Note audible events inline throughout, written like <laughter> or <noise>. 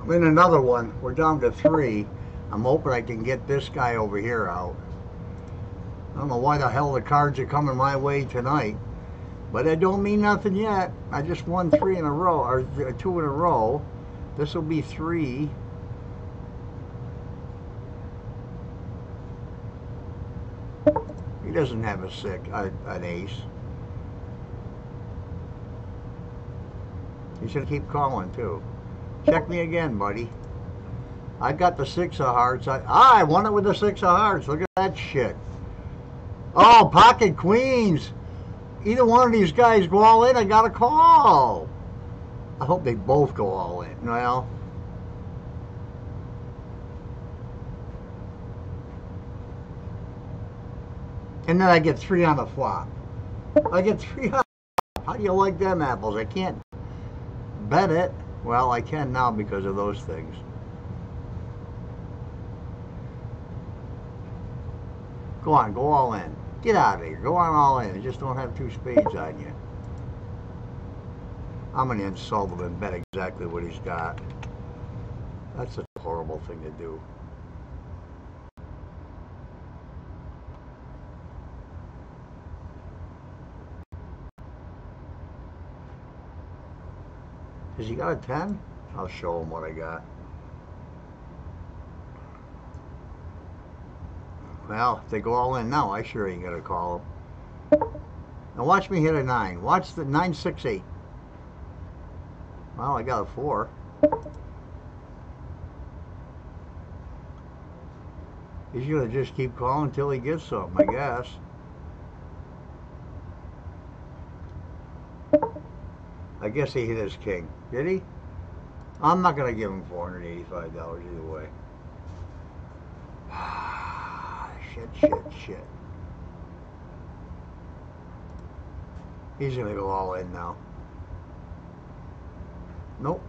I'm in another one. We're down to three. I'm hoping I can get this guy over here out. I don't know why the hell the cards are coming my way tonight. But it don't mean nothing yet. I just won three in a row, or two in a row. This will be three. He doesn't have a uh, an ace. He should keep calling too. Check me again, buddy. I got the six of hearts. I, I won it with the six of hearts. Look at that shit. Oh, pocket queens. Either one of these guys go all in, I got a call. I hope they both go all in. Well, and then I get three on the flop. I get three on How do you like them apples? I can't bet it. Well, I can now because of those things. Go on, go all in. Get out of here. Go on all in. just don't have two spades on you. I'm going to insult him and bet exactly what he's got. That's a horrible thing to do. Has he got a 10? I'll show him what I got. Well, if they go all in now, I sure ain't gonna call them. Now watch me hit a 9. Watch the 968. Well, I got a 4. He's gonna just keep calling until he gets something, I guess. I guess he hit his king. Did he? I'm not going to give him $485 either way. <sighs> shit, shit, shit. He's going to go all in now. Nope.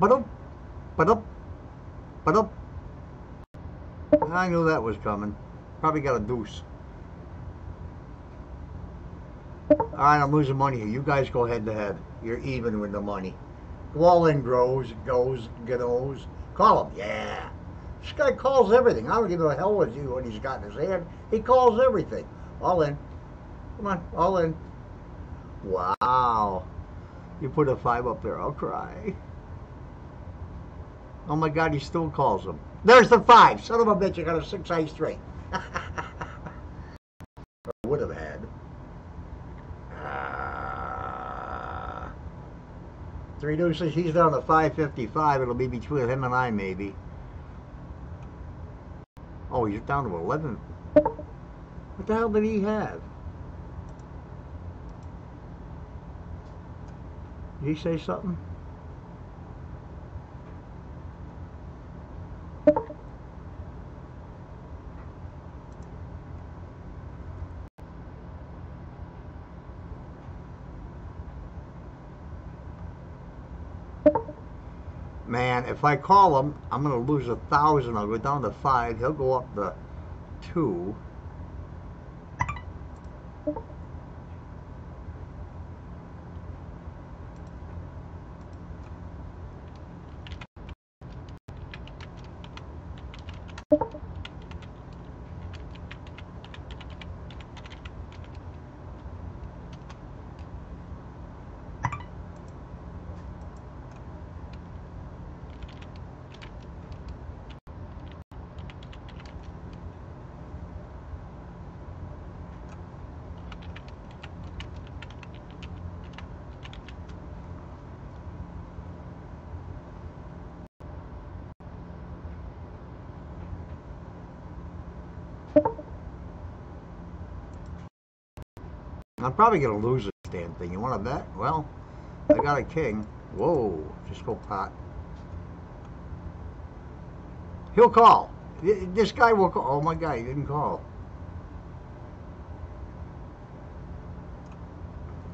But up, but up, but up. I knew that was coming. Probably got a deuce. All right, I'm losing money here. You guys go head to head. You're even with the money. Go in grows, goes, goes. Call him. Yeah. This guy calls everything. I don't give a hell what, he, what he's got in his hand. He calls everything. All in. Come on, all in. Wow. You put a five up there, I'll cry. Oh my God, he still calls them. There's the five. Son of a bitch, I got a six ice straight. <laughs> would have had. Three deuces, he's down to 555. It'll be between him and I, maybe. Oh, he's down to 11. What the hell did he have? Did he say something? Man, if I call him, I'm going to lose a thousand. I'll go down to five. He'll go up to two. I'm probably going to lose this damn thing. You want to bet? Well, I got a king. Whoa, just go pot. He'll call. This guy will call. Oh my God, he didn't call.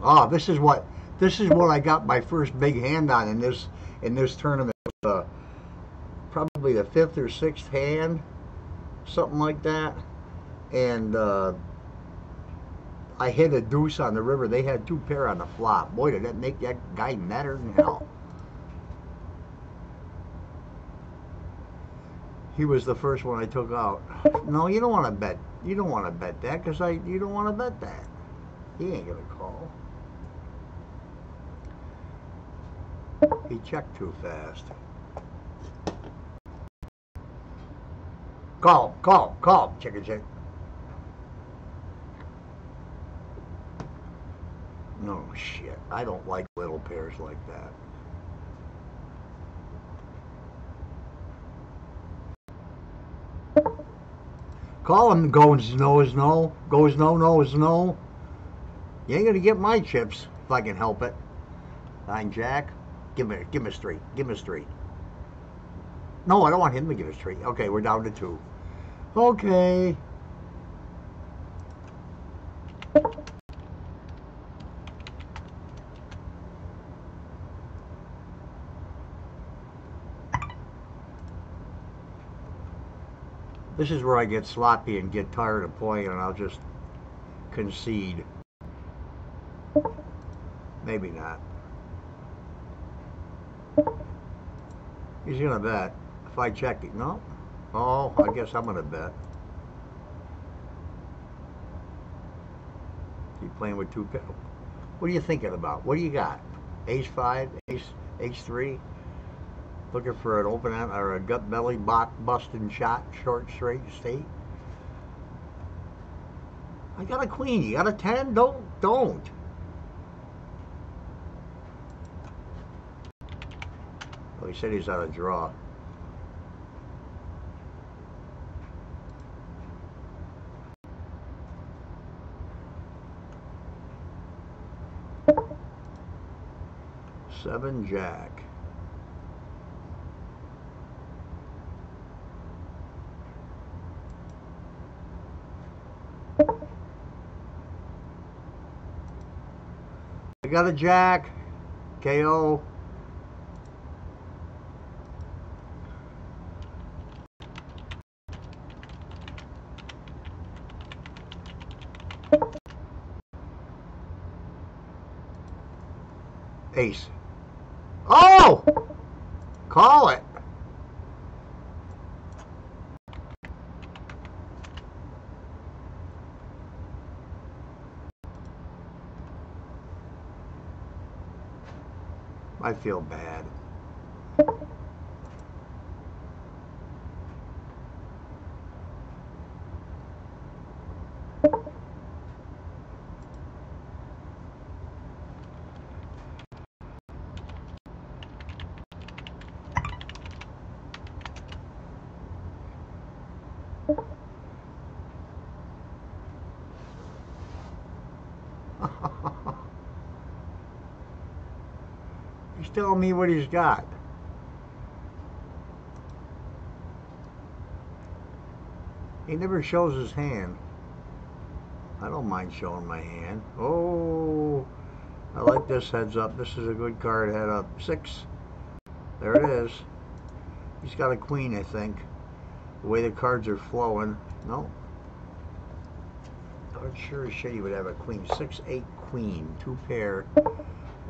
Oh, this is what this is what I got my first big hand on in this in this tournament. Uh, probably the fifth or sixth hand, something like that, and. Uh, I hit a deuce on the river. They had two pair on the flop. Boy, did that make that guy madder than hell. He was the first one I took out. No, you don't want to bet. You don't want to bet that because I. You don't want to bet that. He ain't gonna call. He checked too fast. Call, call, call, chicken chick. No shit. I don't like little pairs like that. Call him goes no is no. Goes no, no is no. You ain't gonna get my chips if I can help it. Nine Jack. Give me give me straight. Give me straight. No, I don't want him to give a three. Okay, we're down to two. Okay. This is where I get sloppy and get tired of playing and I'll just concede. Maybe not. He's gonna bet. If I check it, no? Oh, I guess I'm gonna bet. Keep playing with two. What are you thinking about? What do you got? Ace five, ace, ace three. Looking for an open end or a gut belly bot busting shot, short straight state. I got a queen. You got a ten? Don't, don't. Oh, he said he's on a draw. Seven Jack. I got a Jack. KO. Ace. Oh! Call it. I feel bad. Telling me what he's got. He never shows his hand. I don't mind showing my hand. Oh, I like this heads up. This is a good card head up. Six. There it is. He's got a queen, I think. The way the cards are flowing. No. I'm sure as shit he would have a queen. Six, eight, queen. Two pair.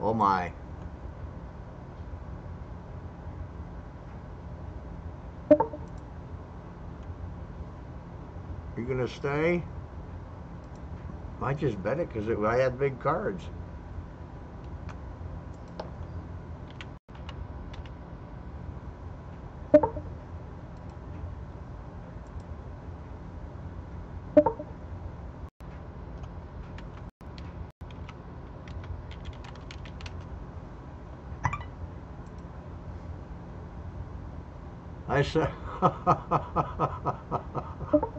Oh my. You gonna stay? I just bet it because I had big cards. I said, <laughs> <laughs>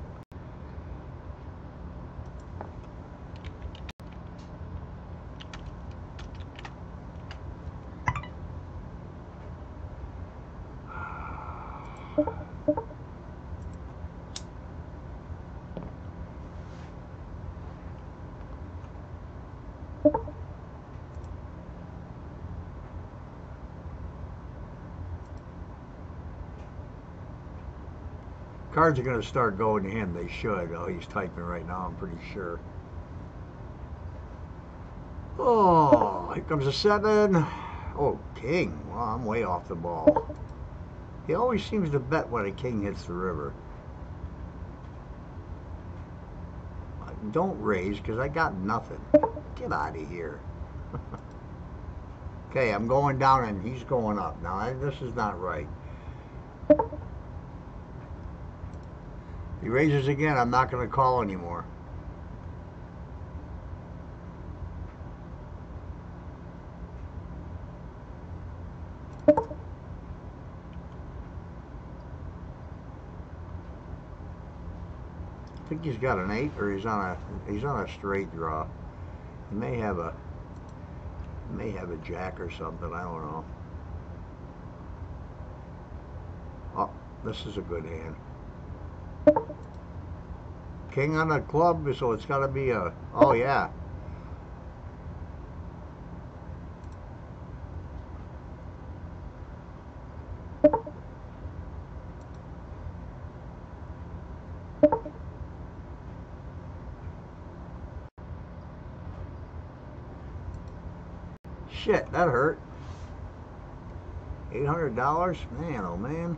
cards are going to start going to him. They should. Oh, he's typing right now, I'm pretty sure. Oh, here comes a seven. Oh, king. Well, I'm way off the ball. He always seems to bet when a king hits the river. Don't raise because I got nothing. Get out of here. <laughs> okay, I'm going down and he's going up. Now, this is not right. He raises again, I'm not going to call anymore. I think he's got an eight, or he's on a he's on a straight draw. He may have a may have a jack or something. I don't know. Oh, this is a good hand. King on a club, so it's got to be a. Oh, oh yeah. Shit, that hurt. $800? Man, oh man.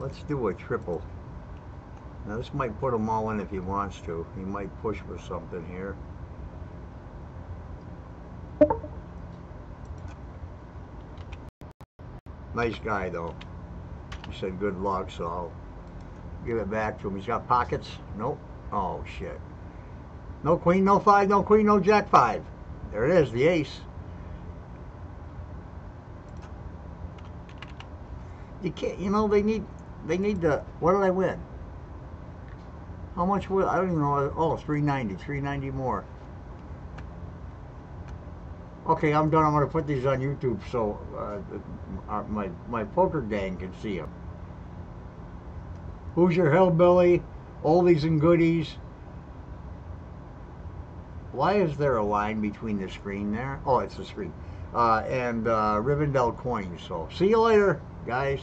Let's do a triple. Now this might put him all in if he wants to. He might push for something here. Nice guy though. He said good luck, so I'll give it back to him. He's got pockets? Nope. Oh shit. No queen, no five, no queen, no jack five. There it is, the ace. You can't, you know, they need, they need to, what did I win? How much would, I don't even know, oh, 390, 390 more. Okay, I'm done. I'm going to put these on YouTube so uh, my, my poker gang can see them. Who's your hillbilly? Oldies and goodies. Why is there a line between the screen there? Oh, it's the screen. Uh, and uh, Rivendell coins. So see you later, guys.